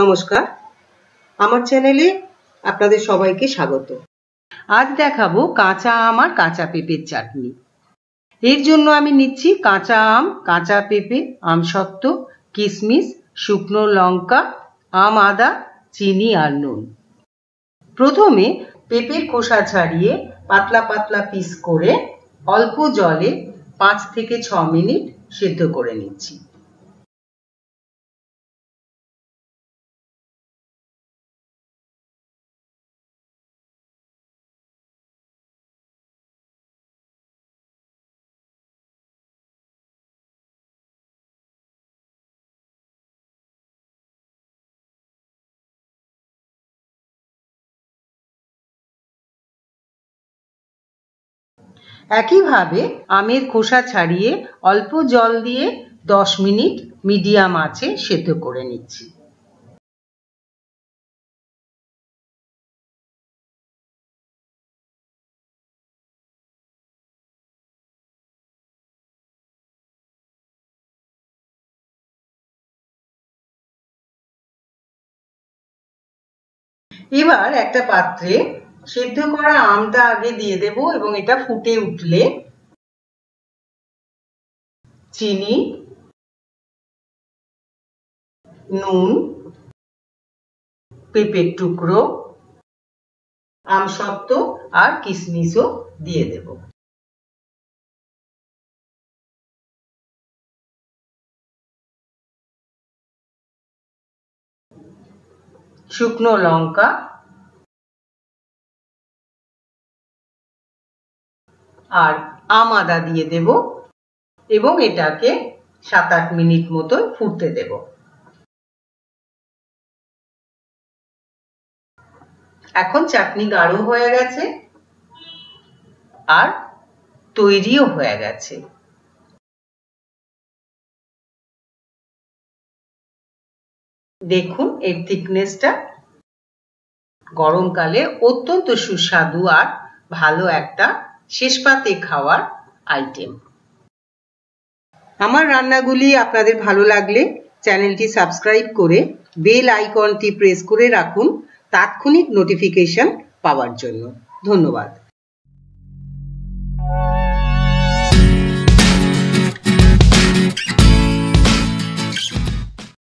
নমস্কার। আমার চ্যানেলে আপনাদের সবাইকে স্বাগত। আজ দেখাবো কাঁচা আম আর কাঁচা পেঁপের চাটনি। এর জন্য আমি নিচ্ছি কাঁচা আম, কাঁচা পেঁপে আম আমসত্ত্ব কিশমিশ শুকনো লঙ্কা, আম আদা, চিনি আর নুন। প্রথমে পেঁপের খোসা ছাড়িয়ে পাতলা পাতলা পিস করে অল্প জলে পাঁচ থেকে ছ মিনিট সেদ্ধ করে নিচ্ছি। একইভাবে আমের খোসা ছাড়িয়ে অল্প জল দিয়ে দশ মিনিট মিডিয়াম আঁচে সেদ্ধ করে নিচ্ছি। এবার একটা পাত্রে সেদ্ধ করা আমটা আগে দিয়ে দেব এবং এটা ফুটে উঠলে চিনি, নুন, পেঁপের টুকরো আম আমসত্ত্ব আর কিশমিশও দিয়ে দেব। শুকনো লঙ্কা আর আম আদা দিয়ে দেব এবং এটাকে সাত আট মিনিট মতো ফুটতে দেব। এখন চাটনি গাঢ় হয়ে গেছে আর তৈরিও হয়ে গেছে। দেখুন, এর থিকনেসটা গরমকালে অত্যন্ত সুস্বাদু আর ভালো একটা শেষ পাতে খাওয়ার আইটেম আমার রান্নাগুলি আপনাদের ভালো লাগলে চ্যানেলটি সাবস্ক্রাইব করে বেল আইকনটি প্রেস করে রাখুন, তাৎক্ষণিক নোটিফিকেশন পাওয়ার জন্য। ধন্যবাদ।